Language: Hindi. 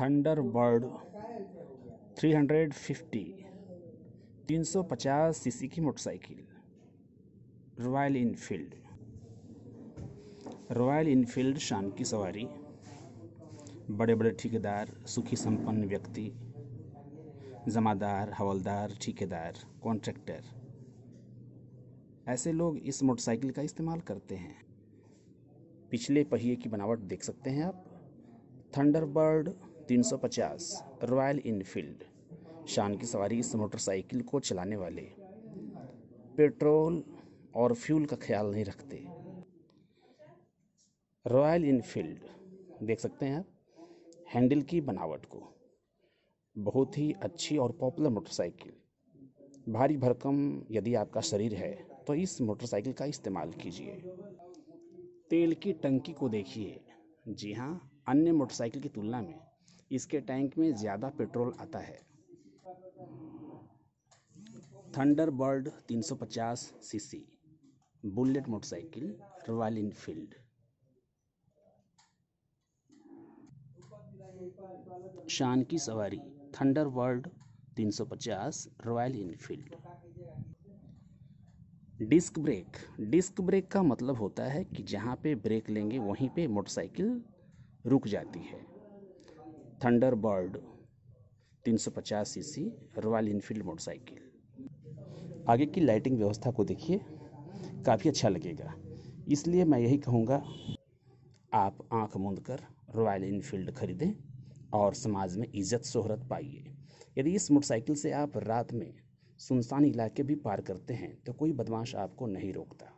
थंडर बर्ड 350 350 सीसी की motorcycle, Royal Enfield. Royal Enfield शान की सवारी बड़े बड़े ठेकेदार, सुखी संपन्न व्यक्ति, जमादार, हवलदार, ठेकेदार, कॉन्ट्रैक्टर। ऐसे लोग इस मोटरसाइकिल का इस्तेमाल करते हैं। पिछले पहिए की बनावट देख सकते हैं आप। थंडरबर्ड 350 रॉयल इनफील्ड शान की सवारी इस मोटरसाइकिल को चलाने वाले पेट्रोल और फ्यूल का ख्याल नहीं रखते। रॉयल इनफील्ड, देख सकते हैं आप, हैंडल की बनावट को। बहुत ही अच्छी और पॉपुलर मोटरसाइकिल। भारी भरकम यदि आपका शरीर है तो इस मोटरसाइकिल का इस्तेमाल कीजिए। तेल की टंकी को देखिए। जी हाँ अन्य मोटरसाइकिल की तुलना में इसके टैंक में ज़्यादा पेट्रोल आता है। Thunderbird 350 CC, Bullet motorcycle Royal Enfield शान की सवारी Thunderbird 350 Royal Enfield disc brake disc brake का मतलब होता है कि जहाँ पे ब्रेक लेंगे, वहीं पे मोटरसाइकिल रुक जाती है। Thunderbird 350 CC Royal Enfield motorcycle. आगे की लाइटिंग व्यवस्था को देखिए, काफ़ी अच्छा लगेगा। इसलिए मैं यही कहूँगा, आप आँख मूंद कर रॉयल इनफील्ड खरीदें और समाज में इज़्ज़त शोहरत पाइए। यदि इस मोटरसाइकिल से आप रात में सुनसान इलाके भी पार करते हैं तो कोई बदमाश आपको नहीं रोकता।